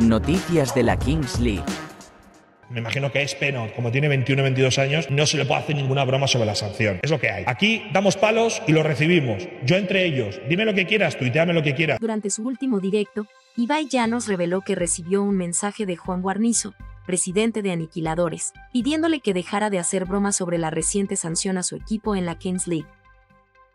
Noticias de la Kings League. Me imagino que es Peno, como tiene 21 o 22 años, no se le puede hacer ninguna broma sobre la sanción. Es lo que hay. Aquí damos palos y los recibimos. Yo entre ellos. Dime lo que quieras, tuiteame lo que quieras. Durante su último directo, Ibai Llanos reveló que recibió un mensaje de Juan Guarnizo, presidente de Aniquiladores, pidiéndole que dejara de hacer bromas sobre la reciente sanción a su equipo en la Kings League.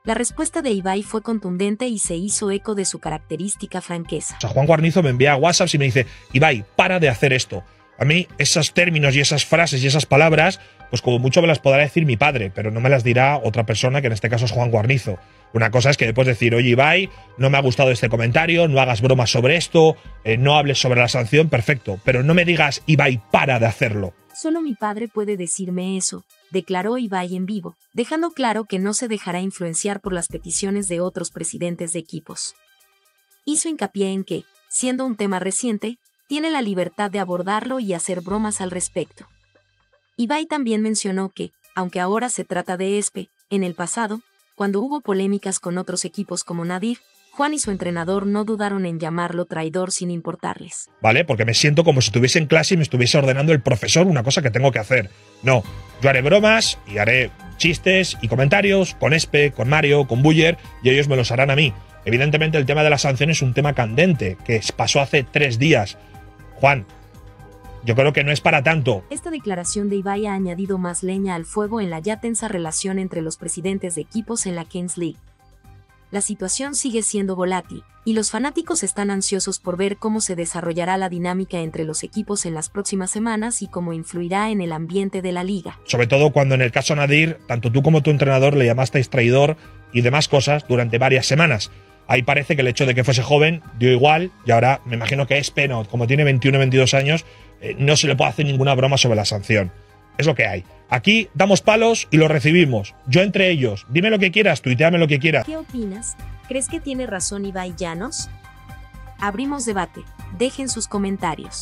La respuesta de Ibai fue contundente y se hizo eco de su característica franqueza. O sea, Juan Guarnizo me envía WhatsApp y me dice, Ibai, para de hacer esto. A mí esos términos y esas frases y esas palabras, pues como mucho me las podrá decir mi padre, pero no me las dirá otra persona que en este caso es Juan Guarnizo. Una cosa es que después decir, oye Ibai, no me ha gustado este comentario, no hagas bromas sobre esto, eh, no hables sobre la sanción, perfecto, pero no me digas, Ibai, para de hacerlo. Solo mi padre puede decirme eso, declaró Ibai en vivo, dejando claro que no se dejará influenciar por las peticiones de otros presidentes de equipos. Hizo hincapié en que, siendo un tema reciente, tiene la libertad de abordarlo y hacer bromas al respecto. Ibai también mencionó que, aunque ahora se trata de ESPE, en el pasado, cuando hubo polémicas con otros equipos como Nadir, Juan y su entrenador no dudaron en llamarlo traidor sin importarles. ¿Vale? Porque me siento como si estuviese en clase y me estuviese ordenando el profesor una cosa que tengo que hacer. No, yo haré bromas y haré chistes y comentarios con Espe, con Mario, con Buller y ellos me los harán a mí. Evidentemente el tema de la sanción es un tema candente, que pasó hace tres días. Juan, yo creo que no es para tanto. Esta declaración de Ibai ha añadido más leña al fuego en la ya tensa relación entre los presidentes de equipos en la Kings League la situación sigue siendo volátil, y los fanáticos están ansiosos por ver cómo se desarrollará la dinámica entre los equipos en las próximas semanas y cómo influirá en el ambiente de la liga. Sobre todo cuando en el caso Nadir, tanto tú como tu entrenador le llamasteis traidor y demás cosas durante varias semanas. Ahí parece que el hecho de que fuese joven dio igual y ahora me imagino que es Penot, como tiene 21 o 22 años, eh, no se le puede hacer ninguna broma sobre la sanción. Es lo que hay. Aquí damos palos y los recibimos. Yo entre ellos. Dime lo que quieras, tuiteame lo que quieras. ¿Qué opinas? ¿Crees que tiene razón Ibai Llanos? Abrimos debate. Dejen sus comentarios.